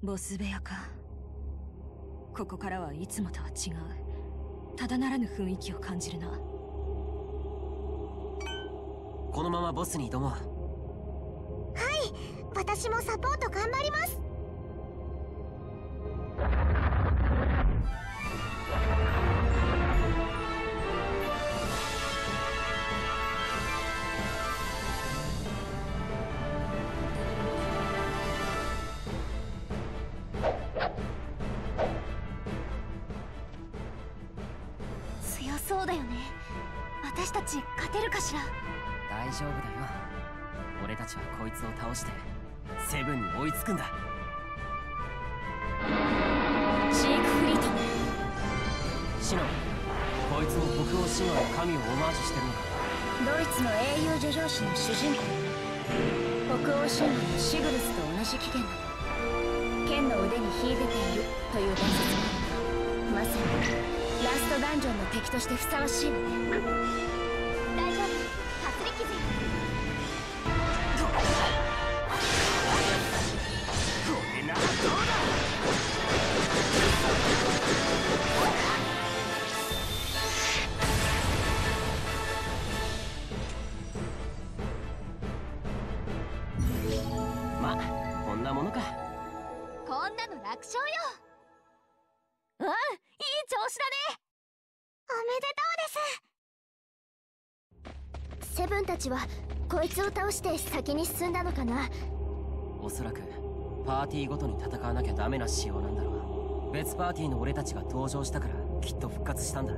ボス部屋か。ここからはいつもとは違う。ただならぬ雰囲気を感じるな。このままボスに挑もう。はい。私もサポート頑張ります勝てるかしら？大丈夫だよ。俺たちはこいつを倒してセブンに追いつくんだ。シークフリートシノンこいつも北欧神話の神をオマージュしてるのかドイツの英雄叙情詩の主人公。北欧神話のシグルスと同じ起源なの。剣の腕に秀でているという伝説。もまさにラストダンジョンの敵としてふさわしいわねセブンたちはこいつを倒して先に進んだのかな？おそらくパーティーごとに戦わなきゃダメな仕様なんだろう。別パーティーの俺たちが登場したからきっと復活したんだ。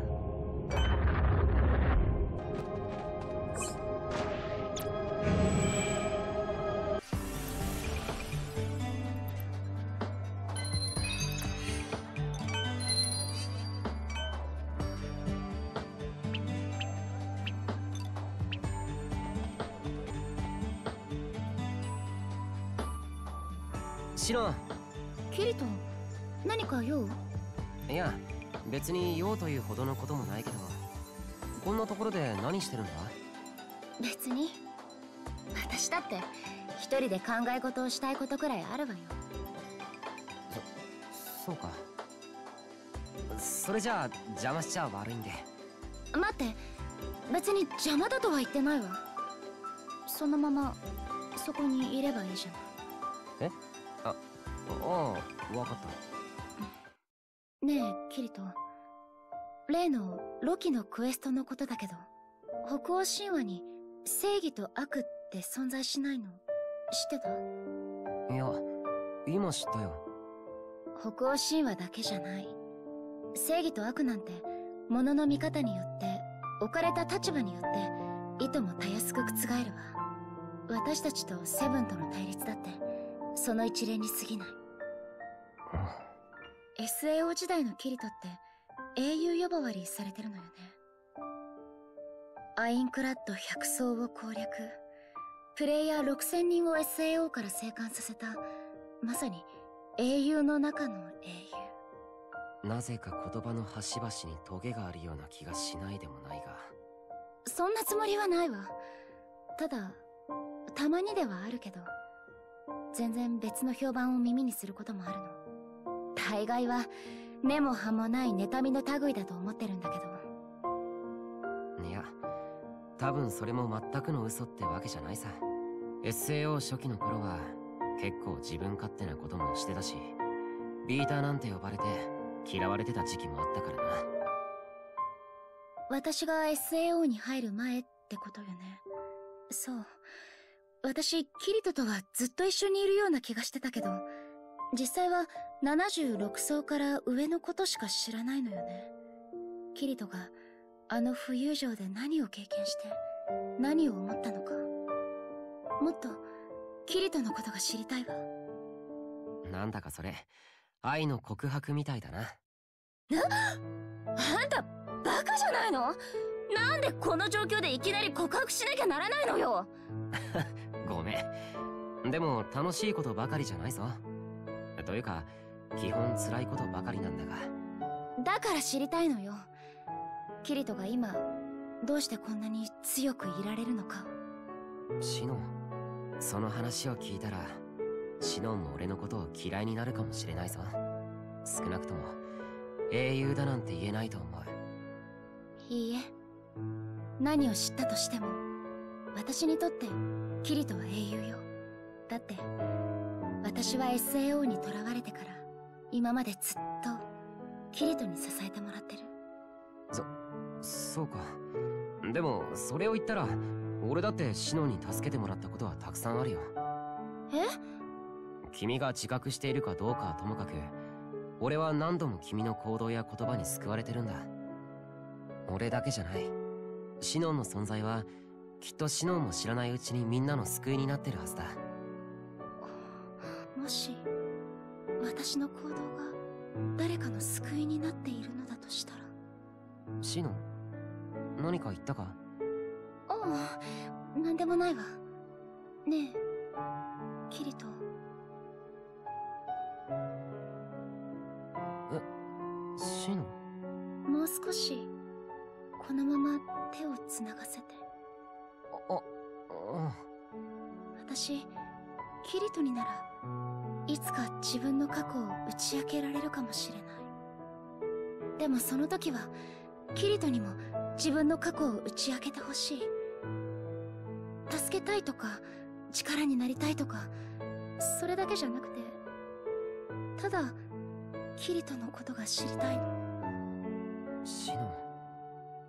シロンキリト何か用？いや別に用というほどのこともないけどこんなところで何してるんだ？別に。私だって一人で考え事をしたいことくらいあるわよ。そうか。それじゃあ邪魔しちゃ悪いんで。待って別に邪魔だとは言ってないわ。そのままそこにいればいいじゃないああわかった。ねえキリト例のロキのクエストのことだけど北欧神話に正義と悪って存在しないの知ってた？いや今知ったよ。北欧神話だけじゃない。正義と悪なんて物の見方によって置かれた立場によっていともたやすく覆るわ。私たちとセブンとの対立だってその一例に過ぎない SAO 時代のキリトって英雄呼ばわりされてるのよね。アインクラッド100層を攻略。プレイヤー6000人を SAO から生還させた。まさに英雄の中の英なぜか言葉の端々にトゲがあるような気がしないでもないが。雄そんなつもりはないわ。ただたまにではあるけど全然別の評判を耳にすることもあるの大概は根も葉もない妬みの類だと思ってるんだけど。いや多分それも全くの嘘ってわけじゃないさ。SAO 初期の頃は結構自分勝手なこともしてたしビーターなんて呼ばれて嫌われてた時期もあったからな。私が SAO に入る前ってことよね。そう。私キリトとはずっと一緒にいるような気がしてたけど実際は76層から上のことしか知らないのよね。キリトがあの浮遊城で何を経験して何を思ったのか。もっとキリトのことが知りたいわ。なんだかそれ愛の告白みたいだな。あんたバカじゃないの？なんでこの状況でいきなり告白しなきゃならないのよ？ごめん。でも楽しいことばかりじゃないぞというか基本辛いことばかりなんだが。だから知りたいのよ。キリトが今どうしてこんなに強くいられるのか。シノその話を聞いたらシノンも俺のことを嫌いになるかもしれないぞ。少なくとも英雄だなんて言えないと思う。いいえ。何を知ったとしても私にとってキリトは英雄よ。だって私は SAO に囚われてから今までずっとキリトに支えてもらってる。そそうか。でもそれを言ったら俺だってシノンに助けてもらったことはたくさんあるよ。え？君が自覚しているかどうかはともかく俺は何度も君の行動や言葉に救われてるんだ。俺だけじゃない。シノンの存在はきっとシノンも知らないうちにみんなの救いになってるはずだもし私の行動が誰かの救いになっているのだとしたら。シノン何か言ったか？ああ何でもないわ。ねえキリト。シノン？もう少しこのまま手をつながせて。ああ私キリトにならいつか自分の過去を打ち明けられるかもしれない。でもその時はキリトにも自分の過去を打ち明けてほしい。助けたいとか力になりたいとかそれだけじゃなくてただキリトのことが知りたいの。シノン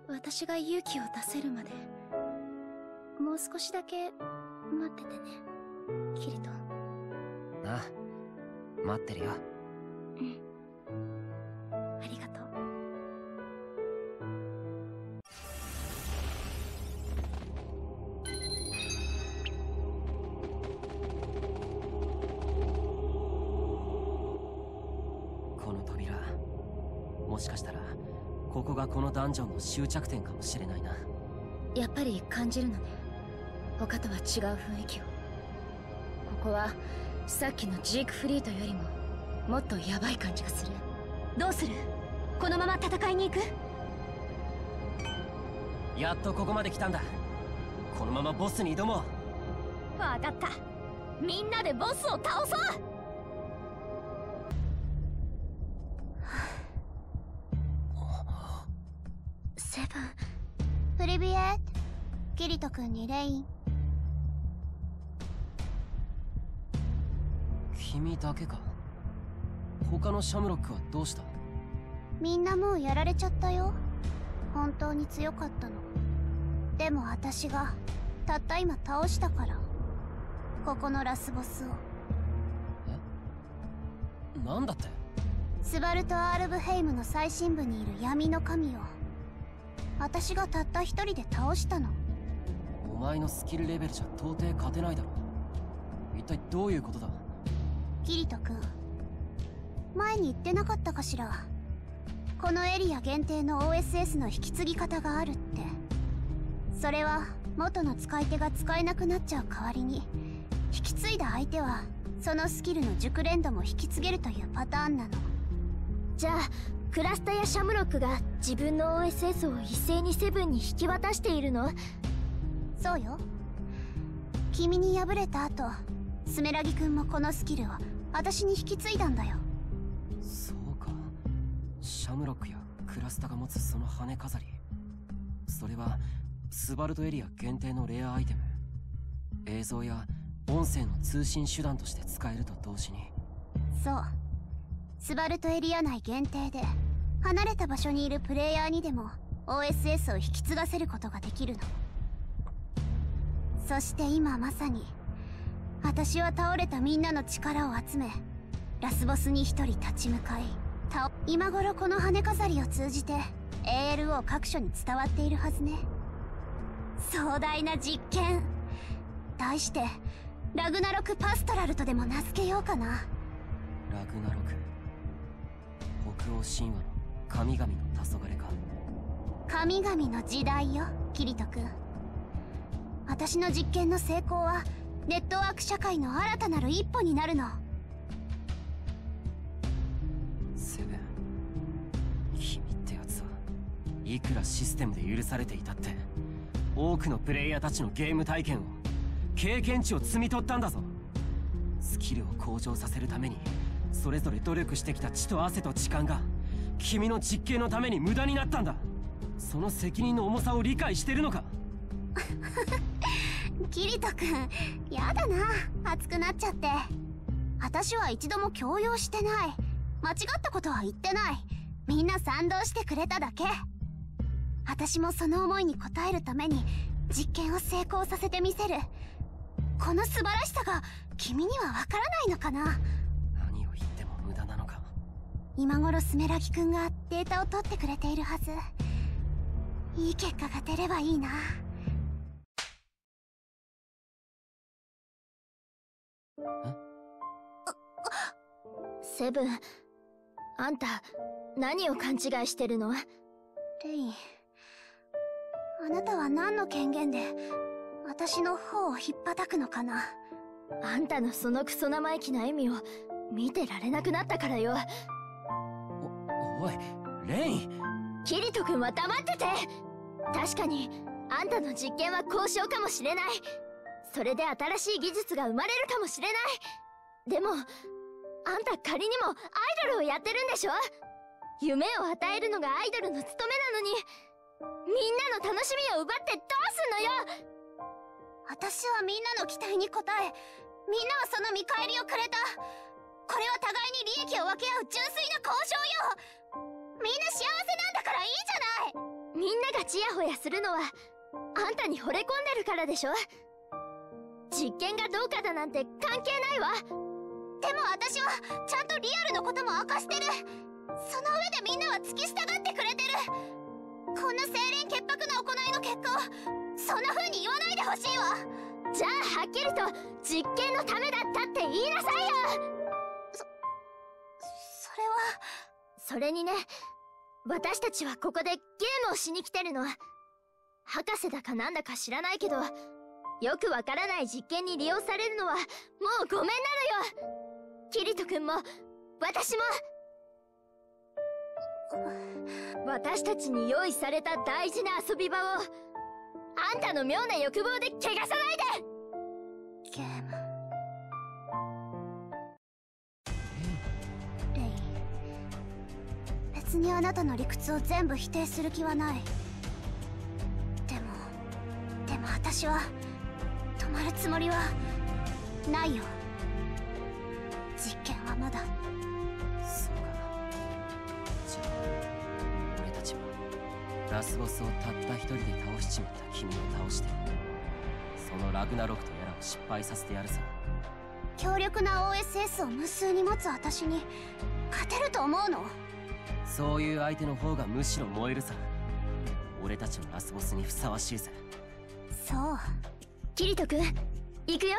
私が勇気を出せるまでもう少しだけ待っててねキリト。なあ待ってるよ。うん。ありがとう。この扉もしかしたらここがこのダンジョンの終着点かもしれないな。やっぱり感じるのね。他とは違う雰囲気を。ここはさっきのジークフリートよりももっとヤバい感じがする。どうする？このまま戦いに行く？やっとここまで来たんだ。このままボスに挑もう。わかった。みんなでボスを倒そう！セブン。プリビエット。キリト君にレイン君だけか？他のシャムロックはどうした？みんなもうやられちゃったよ。本当に強かったの。でも私がたった今倒したから。ここのラスボスを。なんだって？スバルト・アールブヘイムの最深部にいる闇の神を。私がたった一人で倒したの。お前のスキルレベルじゃ到底勝てないだろ。一体どういうことだ？キリト君前に言ってなかったかしら。このエリア限定の OSS の引き継ぎ方があるって。それは元の使い手が使えなくなっちゃう代わりに引き継いだ相手はそのスキルの熟練度も引き継げるというパターンなの。じゃあクラスタやシャムロックが自分の OSS を一斉にセブンに引き渡しているの？そうよ。君に敗れた後スメラギ君もこのスキルを私に引き継いだんだよ。そうか。シャムロックやクラスタが持つその羽飾り。それはスバルトエリア限定のレアアイテム。映像や音声の通信手段として使えると同時に。そう。スバルトエリア内限定で離れた場所にいるプレイヤーにでも OSS を引き継がせることができるの。そして今まさに私は倒れたみんなの力を集めラスボスに一人立ち向かい倒今頃この羽飾りを通じて ALO 各所に伝わっているはずね。壮大な実験。題してラグナロク・パストラルとでも名付けようかな。ラグナロク。北欧神話の神々の黄昏か。神々の時代よキリト君。私の実験の成功はネットワーク社会の新たなる一歩になるの。セブン君ってやつは。いくらシステムで許されていたって多くのプレイヤーたちのゲーム体験を経験値を摘み取ったんだぞ。スキルを向上させるためにそれぞれ努力してきた血と汗と時間が君の実験のために無駄になったんだ。その責任の重さを理解してるのか？キリト君やだな。熱くなっちゃって。私は一度も強要してない。間違ったことは言ってない。みんな賛同してくれただけ。私もその思いに応えるために実験を成功させてみせる。この素晴らしさが君にはわからないのかな。何を言っても無駄なのか。今頃スメラギ君がデータを取ってくれているはず。いい結果が出ればいいなセブンあんた何を勘違いしてるの？レインあなたは何の権限で私の方を引っ叩くのかな？あんたのそのクソ生意気な笑みを見てられなくなったからよ。おおいレイン。キリト君は黙ってて。確かにあんたの実験は交渉かもしれないそれで新しい技術が生まれるかもしれない。でもあんた仮にもアイドルをやってるんでしょ？夢を与えるのがアイドルの務めなのに。みんなの楽しみを奪ってどうすんのよ？私はみんなの期待に応えみんなはその見返りをくれた。これは互いに利益を分け合う純粋な交渉よ。みんな幸せなんだからいいじゃない。みんながチヤホヤするのはあんたに惚れ込んでるからでしょ？実験がどうかだなんて関係ないわ。でも私はちゃんとリアルのことも明かしてる。その上でみんなは付き従ってくれてる。こんな清廉潔白な行いの結果をそんな風に言わないでほしいわ。じゃあはっきりと実験のためだったって言いなさいよ。それは。それにね私たちはここでゲームをしに来てるの。博士だかなんだか知らないけどよくわからない実験に利用されるのはもうごめんなのよ。キリト君も私も。私たちに用意された大事な遊び場をあんたの妙な欲望で汚さないで。ゲーム。レイ別にあなたの理屈を全部否定する気はない。でもでも私は止まるつもりはないよ。実験はまだ。そうか。じゃあ俺たちはラスボスをたった一人で倒しちまった君を倒してそのラグナロクとやらを失敗させてやるさ。強力な OSS を無数に持つ私に勝てると思うの？そういう相手の方がむしろ燃えるさ。俺たちのラスボスにふさわしいぜ。そうキリト君行くよ。